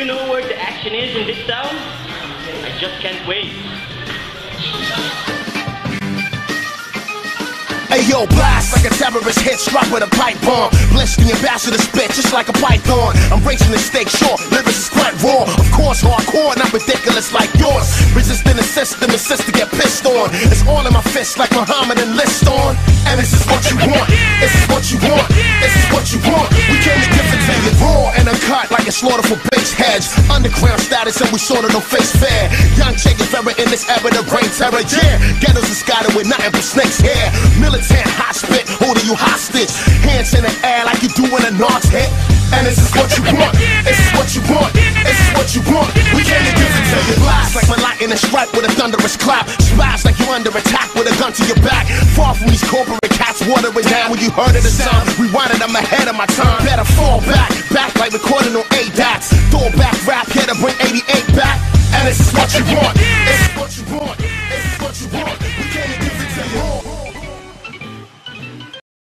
in this town? I just can't wait. Hey yo, blast like a terrorist hit, struck with a pipe bomb. Bless the ambassador spit just like a python. I'm raising the stakes, sure, lyrics is quite raw. Of course, hardcore, not ridiculous like yours. Resisting the system, insist to get pissed on. It's all in my fist like Muhammad and list on. And this is what you want, this is what you want, this is what you want. We came raw like a slaughter for base heads. Underground status and we sort of no face fair. Young Che Guevara in this era, the brain terror, yeah. Ghettos is scattered with nothing but snakes hair. Militant hot spit, holding you hostage. Hands in the air like you do doing a Narcs hit. And this is what you want, and strike with a thunderous clap. Spies like you're under attack with a gun to your back. Far from these corporate cats watering down when you heard of the sound. Rewinded, I'm ahead of my time. Better fall back, back like recording on dots Throw back rap, here to bring 88 back. And this is what you want.